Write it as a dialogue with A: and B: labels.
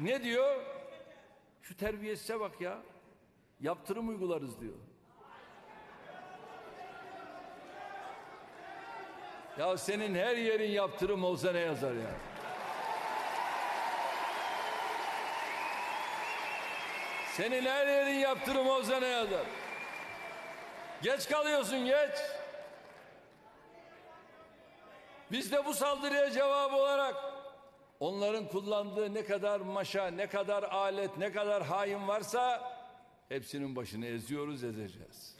A: Ne diyor? Şu terbiyesize bak ya. Yaptırım uygularız diyor. Ya senin her yerin yaptırım olsa ne yazar ya? Senin her yerin yaptırım olsa ne yazar? Geç kalıyorsun geç. Biz de bu saldırıya cevap olarak onların kullandığı ne kadar maşa, ne kadar alet, ne kadar hain varsa hepsinin başını eziyoruz, ezeceğiz.